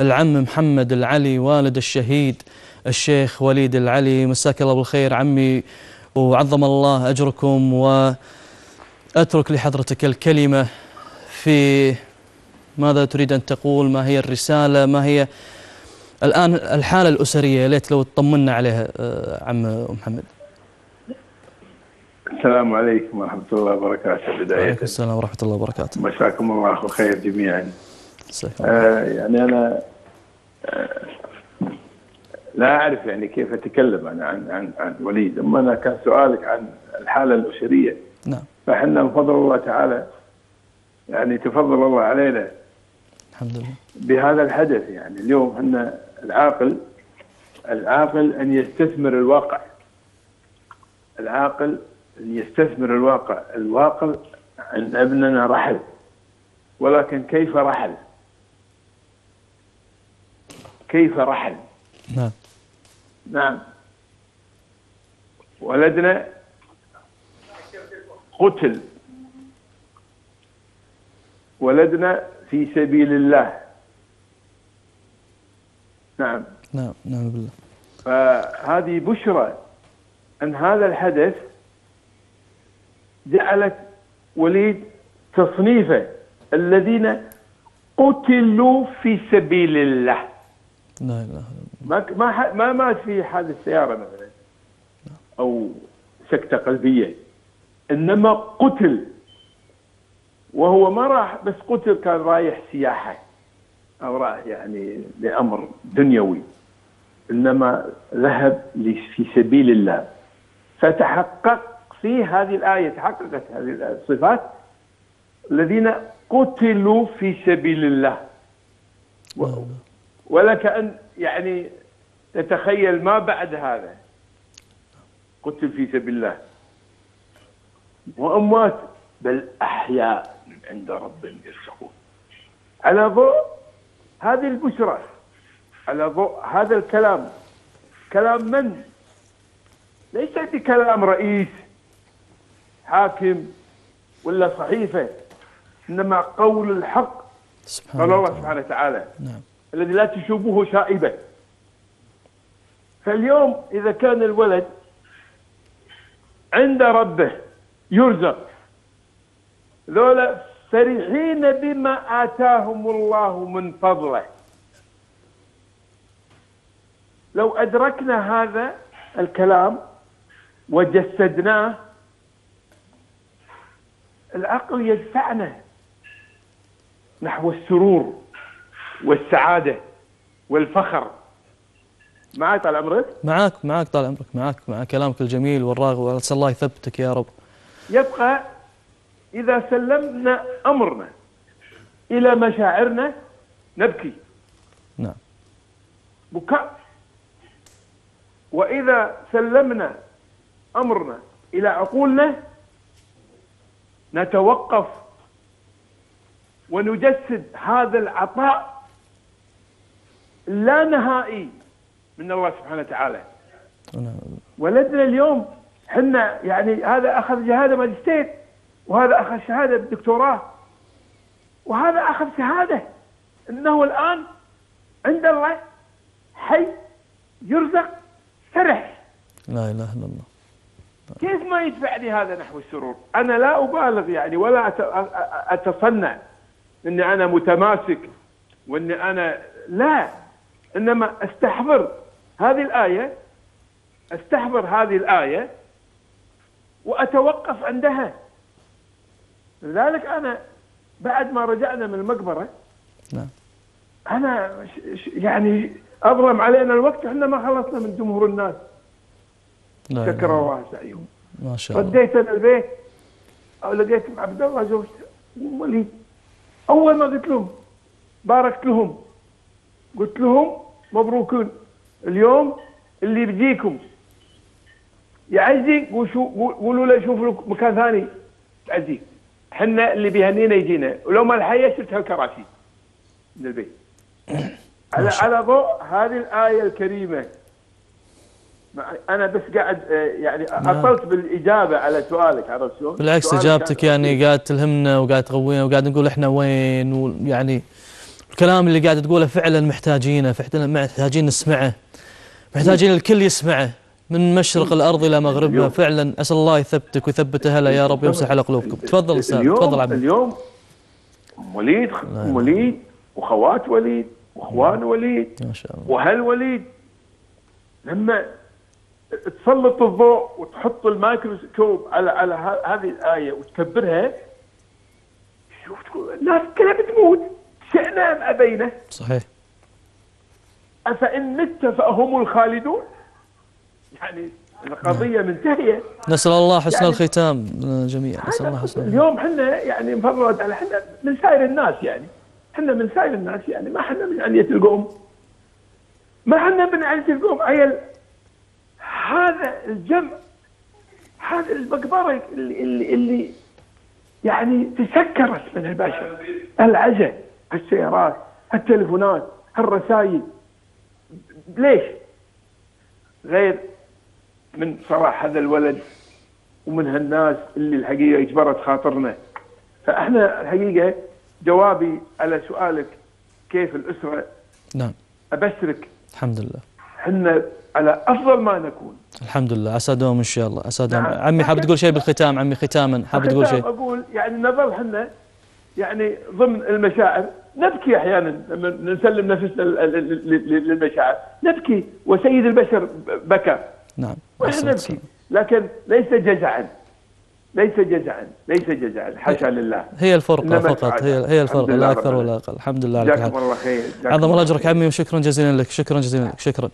العم محمد العلي والد الشهيد الشيخ وليد العلي. مساك الله بالخير عمي وعظم الله أجركم وأترك لحضرتك الكلمة في ماذا تريد أن تقول؟ ما هي الرسالة؟ ما هي الآن الحالة الأسرية؟ ليت لو تطمنا عليها آه، عم محمد. السلام عليكم ورحمة الله وبركاته. بداية. وعليكم السلام ورحمة الله وبركاته. مساكم الله بالخير جميعا. آه يعني أنا آه لا أعرف يعني كيف أتكلم أنا عن عن عن وليد. أما أنا كان سؤالك عن الحالة الأسرية نعم. فإحنا بفضل الله تعالى يعني تفضل الله علينا الحمد لله. بهذا الحدث. يعني اليوم إحنا العاقل العاقل أن يستثمر الواقع. العاقل أن يستثمر الواقع. الواقع ان ابننا رحل ولكن كيف رحل؟ كيف رحل؟ نعم. نعم. ولدنا قتل. ولدنا في سبيل الله. نعم. نعم نعم بالله. فهذه بشرى أن هذا الحدث جعلت وليد تصنيفه الذين قتلوا في سبيل الله. لا الله ما ما ما مات في حادث سياره مثلا. أو سكتة قلبية. إنما قتل. وهو ما راح بس قتل كان رايح سياحة. أو راح يعني لأمر دنيوي. إنما ذهب في سبيل الله. فتحقق في هذه الآية تحققت هذه الصفات. الذين قتلوا في سبيل الله. ولك ان يعني تتخيل ما بعد هذا. قتل في سبيل الله. واموات بل أحياء عند ربهم يرزقون. على ضوء هذه البشرى على ضوء هذا الكلام. كلام من؟ ليس بكلام رئيس حاكم ولا صحيفة إنما قول الحق. سبحان قال الله الله. سبحانه وتعالى. نعم. الذي لا تشوبه شائبة فاليوم إذا كان الولد عند ربه يرزق ذولا فرحين بما آتاهم الله من فضله. لو أدركنا هذا الكلام وجسدناه العقل يدفعنا نحو السرور. والسعادة والفخر. معي طال عمرك معاك معاك طال عمرك معاك مع كلامك الجميل والراغب. وأسأل الله يثبتك يا رب. يبقى إذا سلمنا أمرنا إلى مشاعرنا نبكي. نعم. بكاء. وإذا سلمنا أمرنا إلى عقولنا نتوقف ونجسد هذا العطاء لا نهائي من الله سبحانه وتعالى. نعم. ولدنا اليوم حنا يعني هذا أخذ شهادة ماجستير وهذا أخذ شهادة دكتوراه وهذا أخذ شهادة إنه الآن عند الله حي يرزق فرح لا إله إلا الله. كيف ما يدفعني هذا نحو السرور؟ أنا لا أبالغ يعني ولا أتصنع إني أنا متماسك وإني أنا لا. إنما أستحضر هذه الآية أستحضر هذه الآية وأتوقف عندها. لذلك أنا بعد ما رجعنا من المقبرة نعم. أنا يعني أظلم علينا الوقت إحنا ما خلصنا من جمهور الناس. لا إله إلا شكر الله. سعيهم ما شاء الله. رديت أنا البيت لقيت عبد الله زوجته وليد أول ما قلت لهم باركت لهم. قلت لهم مبروكون. اليوم اللي بيجيكم يعزي قولوا له شوف لك مكان ثاني. تعزي إحنا اللي بيهنينا يجينا. ولو ما الحياة شلت هالكراسي من البيت. على على ضوء هذه الآية الكريمة. أنا بس قاعد آه، يعني أطلت بالإجابة على سؤالك عرفت شلون؟ بالعكس إجابتك يعني قاعد تلهمنا وقاعد تقوينا وقاعد نقول إحنا وين ويعني الكلام اللي قاعد تقوله فعلا محتاجينه فعلا محتاجين نسمعه. محتاجين الكل يسمعه من مشرق الأرض إلى مغربها فعلا أسأل الله يثبتك ويثبت اهلها يا رب ويمسح على قلوبكم. تفضل أستاذ تفضل عبد اليوم وليد وليد واخوات وليد وإخوان وليد ما شاء الله. وهل وليد. لما تسلط الضوء وتحط الميكروسكوب على على هذه الآية وتكبرها شوف تقول الناس كلها بتموت. شئنا ام أبينا. صحيح. أفإن مت فهم الخالدون؟ يعني القضية منتهية. نسأل الله حسن يعني- الختام جميعا. نسأل الله حسن اليوم إحنا يعني مفرد على إحنا من سائر الناس يعني. إحنا من سائر الناس يعني. ما إحنا من عنية القوم. ما إحنا من عنية القوم. عيل هذا الجمع هذا المقبرة اللي, اللي, اللي يعني تسكرت من البشر. العزة السيارات التليفونات الرسائل ليش؟ غير من صراح هذا الولد ومن هالناس اللي الحقيقة اجبرت خاطرنا. فإحنا الحقيقة جوابي على سؤالك كيف الأسرة؟ نعم. أبشرك. الحمد لله. إحنا على أفضل ما نكون. الحمد لله. عسى دوم إن شاء الله. عسى دوم نعم. عمي حاب تقول شيء بالختام؟ عمي ختاما حاب تقول شيء؟ أقول يعني نظل إحنا يعني ضمن المشاعر نبكي أحيانا لما نسلم نفسنا للمشاعر. نبكي وسيد البشر بكى. نعم وإحنا نبكي. لكن ليس جزعا ليس جزعا ليس جزعا. حاشا لله. هي الفرقة إنما فقط. هي هي لله لا رب أكثر ولا. أقل. الحمد لله جزاكم الله خير عظم الله خير. عمي وشكرا جزيلا لك شكرا جزيلا لك شكرا.